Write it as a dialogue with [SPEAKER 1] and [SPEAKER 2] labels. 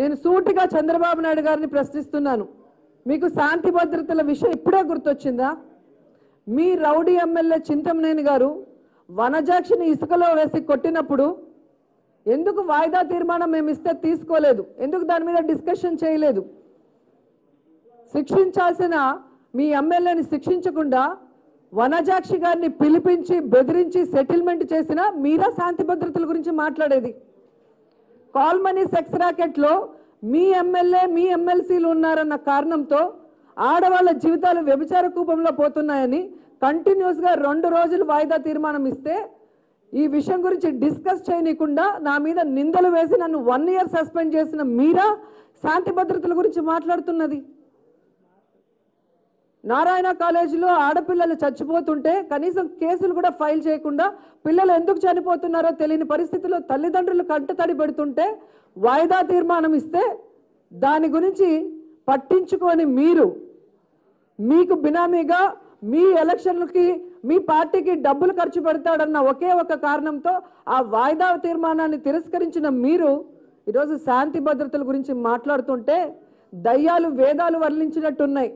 [SPEAKER 1] నేను సూటిగా చంద్రబాబు నాయుడు గారిని ప్రశ్నిస్తున్నాను. మీకు శాంతి భద్రతల విషయం ఇప్పుడే గుర్తొచ్చిందా? మీ రౌడీ ఎమ్మెల్యే చింతమనేని గారు వనజాక్షిని ఇసుకలో వేసి కొట్టినప్పుడు ఎందుకు వాయిదా తీర్మానం మేము ఇస్తే తీసుకోలేదు? ఎందుకు దాని మీద డిస్కషన్ చేయలేదు? శిక్షించాల్సిన మీ ఎమ్మెల్యేని శిక్షించకుండా వనజాక్షి గారిని పిలిపించి బెదిరించి సెటిల్మెంట్ చేసినా మీరా శాంతి భద్రతల గురించి మాట్లాడేది? కాల్ మనీ సెక్స్ రాకెట్లో మీ ఎమ్మెల్యే మీ ఎమ్మెల్సీలు ఉన్నారన్న కారణంతో ఆడవాళ్ళ జీవితాలు వ్యభిచార కూపంలో పోతున్నాయని కంటిన్యూస్గా రెండు రోజులు వాయిదా తీర్మానం ఇస్తే ఈ విషయం గురించి డిస్కస్ చేయనీయకుండా నా మీద నిందలు వేసి నన్ను వన్ ఇయర్ సస్పెండ్ చేసిన మీరా శాంతి భద్రతల గురించి మాట్లాడుతున్నది. నారాయణ కాలేజీలో ఆడపిల్లలు చచ్చిపోతుంటే కనీసం కేసులు కూడా ఫైల్ చేయకుండా పిల్లలు ఎందుకు చనిపోతున్నారో తెలియని పరిస్థితిలో తల్లిదండ్రులు కంటతడి పెడుతుంటే వాయిదా తీర్మానం ఇస్తే దాని గురించి పట్టించుకొని మీరు మీకు బినామీగా మీ ఎలక్షన్లకి మీ పార్టీకి డబ్బులు ఖర్చు పెడతాడన్న ఒకే ఒక కారణంతో ఆ వాయిదా తీర్మానాన్ని తిరస్కరించిన మీరు ఈరోజు శాంతి భద్రతల గురించి మాట్లాడుతుంటే దయ్యాలు వేదాలు వర్ణించినట్టున్నాయి.